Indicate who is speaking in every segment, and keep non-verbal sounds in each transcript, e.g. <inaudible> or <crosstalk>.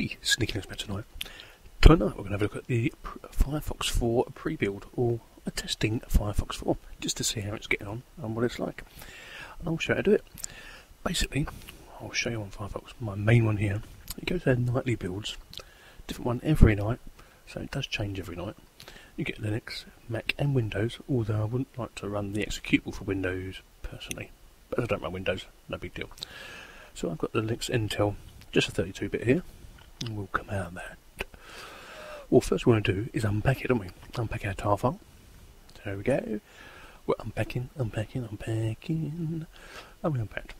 Speaker 1: Hey, Sneaky News tonight. Tonight we're going to have a look at the Firefox 4 pre-build, or a testing Firefox 4, just to see how it's getting on and what it's like. And I'll show you how to do it. Basically, I'll show you on Firefox, my main one here. It goes there nightly builds, different one every night, so it does change every night. You get Linux, Mac and Windows, although I wouldn't like to run the executable for Windows personally. But I don't run Windows, no big deal. So I've got the Linux Intel, just a 32-bit here, we'll come out of that. Well, first we want to do is unpack it, don't we? Unpack our tar file. There we go. We're unpacking, unpacking, unpacking. And we unpacked.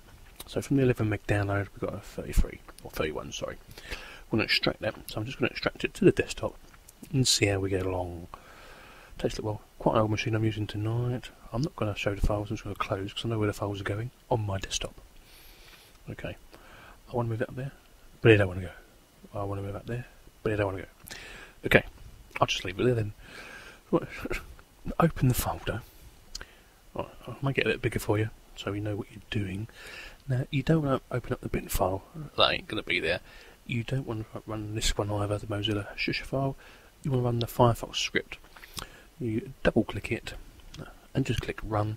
Speaker 1: So from the 11 meg download, we've got a 33, or 31, sorry. We're going to extract that, so I'm just going to extract it to the desktop and see how we get along. Takes a little while. Quite an old machine I'm using tonight. I'm not going to show the files, I'm just going to close because I know where the files are going on my desktop. Okay. I want to move it up there, but I don't want to go. I want to move up there, but I don't want to go. Okay, I'll just leave it there then. <laughs> Open the folder. I'll make it a bit bigger for you so you know what you're doing. Now, you don't want to open up the bin file, that ain't going to be there. You don't want to run this one either, the Mozilla Shusha file. You want to run the Firefox script. You double click it and just click run,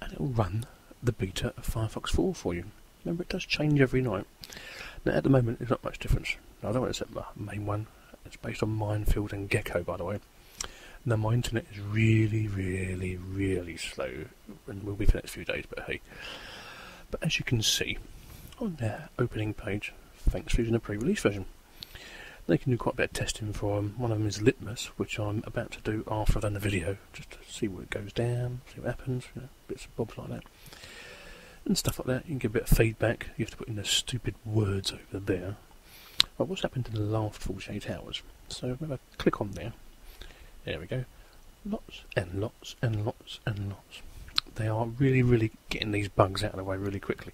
Speaker 1: and it will run the beta of Firefox 4 for you. Remember, it does change every night. Now, at the moment, there's not much difference. Now, I don't want to set my main one. It's based on Minefield and Gecko, by the way. Now, my internet is really, really, really slow, and will be for the next few days, but hey. But as you can see, on their opening page, thanks for using the pre-release version. They can do quite a bit of testing for them. One of them is Litmus, which I'm about to do after I've done the video, just to see what goes down, see what happens, you know, bits and bobs like that and stuff like that. You can get a bit of feedback. You have to put in the stupid words over there. Well, what's happened in the last 48 hours? So remember, click on there. There we go. Lots and lots and lots and lots. They are really, really getting these bugs out of the way really quickly.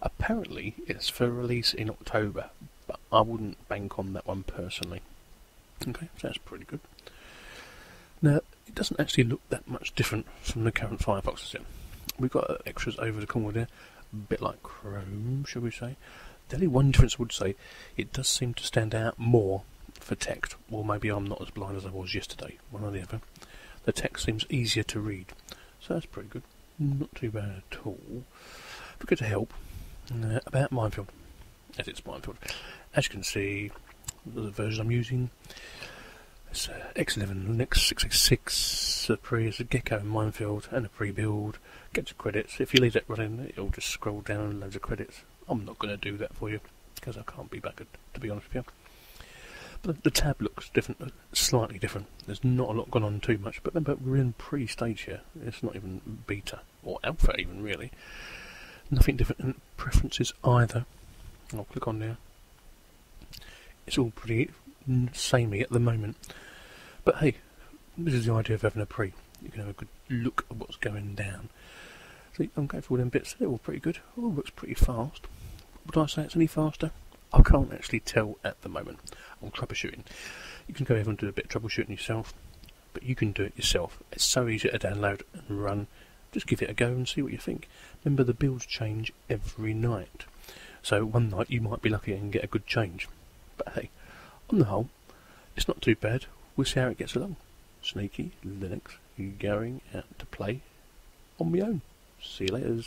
Speaker 1: Apparently, it's for release in October, but I wouldn't bank on that one personally. Okay, so that's pretty good. Now, it doesn't actually look that much different from the current Firefox system we've got extras over the corner there, a bit like Chrome, shall we say. The only one difference I would say, it does seem to stand out more for text, or maybe I'm not as blind as I was yesterday, one or the other. The text seems easier to read, so that's pretty good. Not too bad at all. But good to help. Uh, about Minefield, as it's Minefield. As you can see, the version I'm using it's uh, X11 Linux 666, a pre is a Gecko Minefield, and a pre-build. Get your credits. If you leave that running, it'll just scroll down loads of credits. I'm not going to do that for you because I can't be back to be honest with you. But the tab looks different, slightly different. There's not a lot gone on too much, but remember we're in pre-stage here. It's not even beta or alpha even really. Nothing different in preferences either. I'll click on there. It's all pretty Mm, samey at the moment. But hey, this is the idea of having a pre. You can have a good look at what's going down. See, I'm going for all them bits. They're all pretty good. All looks pretty fast. Would I say it's any faster? I can't actually tell at the moment. I'm troubleshooting. You can go over and do a bit of troubleshooting yourself, but you can do it yourself. It's so easy to download and run. Just give it a go and see what you think. Remember, the builds change every night. So one night you might be lucky and get a good change. But hey, on the whole, it's not too bad. We'll see how it gets along. Sneeky Linux going out to play on my own. See you later.